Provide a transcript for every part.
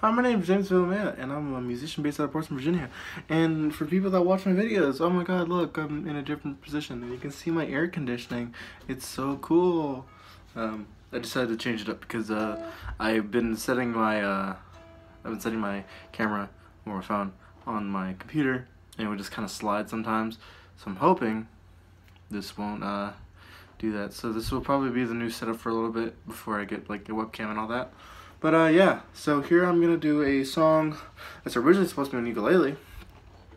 Hi, my name is James Villamea, and I'm a musician based out of Portsmouth, Virginia. And for people that watch my videos, oh my god, look, I'm in a different position, and you can see my air conditioning. It's so cool. Um, I decided to change it up because uh, I've been setting my uh, I've been setting my camera or my phone on my computer, and it would just kind of slide sometimes. So I'm hoping this won't uh, do that. So this will probably be the new setup for a little bit before I get like the webcam and all that. But uh, yeah, so here I'm gonna do a song that's originally supposed to be on ukulele,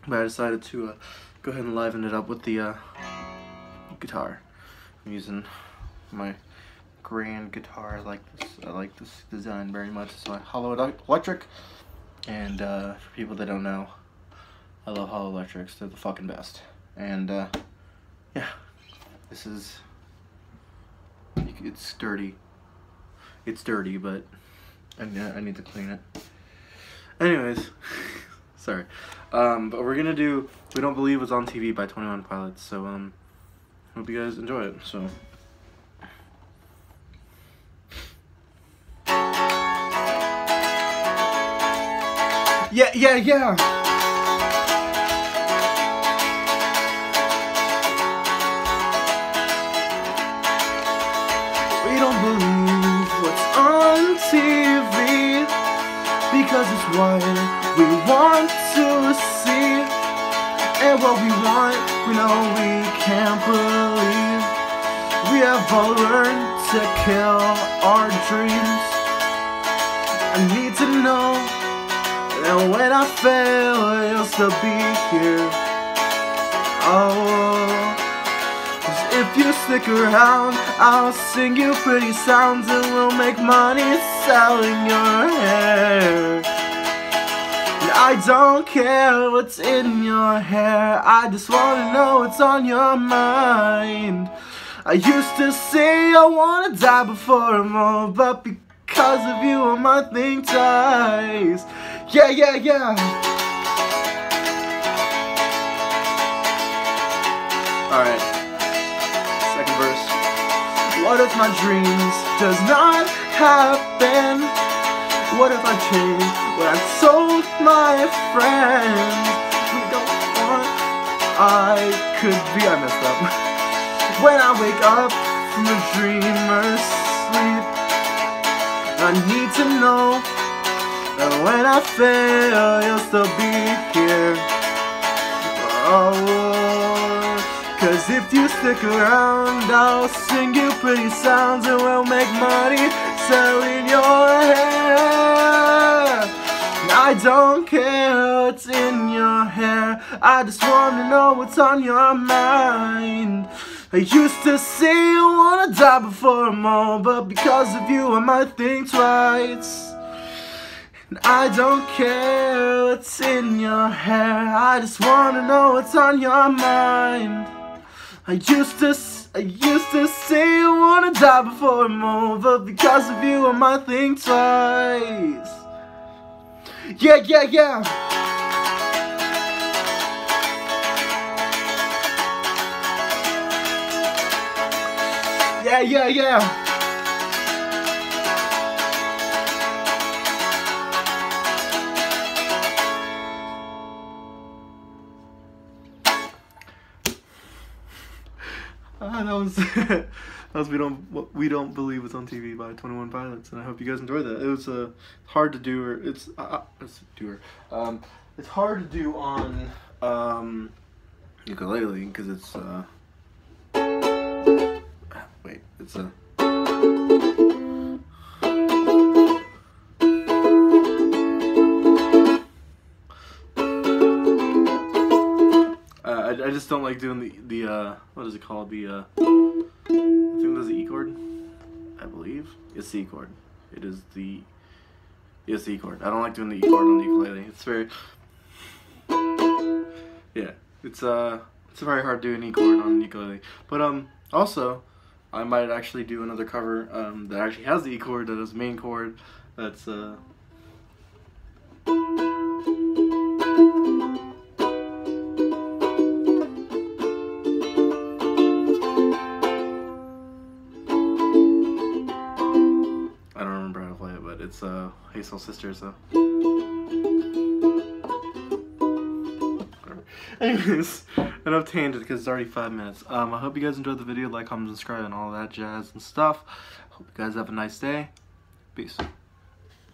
but I decided to uh, go ahead and liven it up with the uh, guitar. I'm using my grand guitar. I like this. I like this design very much. It's my Hollow Electric, and uh, for people that don't know, I love Hollow Electrics. They're the fucking best. And uh, yeah, this is. It's dirty. It's dirty, but I need, I need to clean it. Anyways, sorry. Um, but we're gonna do We Don't Believe What's on TV by 21 Pilots, so um, hope you guys enjoy it, so. Yeah, yeah, yeah! Because it's what we want to see. And what we want, we know we can't believe. We have all learned to kill our dreams. I need to know that when I fail, you'll still be here. Oh if you stick around, I'll sing you pretty sounds and we'll make money selling your hair. And I don't care what's in your hair, I just wanna know what's on your mind. I used to say I wanna die before I'm old, but because of you I might think twice. Yeah, yeah, yeah. My dreams does not happen? What if I change what I told my friends? We don't want I could be I messed up When I wake up from a dreamer's sleep I need to know that when I fail you'll still be Cause if you stick around, I'll sing you pretty sounds and we'll make money selling your hair. I don't care what's in your hair, I just wanna know what's on your mind. I used to say I wanna die before I'm old, but because of you I might think twice. And I don't care what's in your hair, I just wanna know what's on your mind. I used to, I used to say I wanna die before I'm over Because of you I might think twice. Yeah, yeah, yeah. Yeah, yeah, yeah That was that was we don't we don't believe it's on TV by Twenty One Pilots, and I hope you guys enjoyed that. It was uh, hard to do, or it's uh, it's do um, it's hard to do on um, ukulele because it's uh, wait, it's a. just don't like doing the the uh, what is it called the uh, I think that's the E chord. I believe it's the E chord. It is the it's the E chord. I don't like doing the E chord on the ukulele. It's very yeah. It's uh it's very hard doing E chord on the ukulele. But um also I might actually do another cover um, that actually has the E chord that is main chord. That's uh Okay, soul sisters though. Anyways, enough tangent because it's already five minutes. Um, I hope you guys enjoyed the video. Like, comment, subscribe, and all that jazz and stuff. Hope you guys have a nice day. Peace.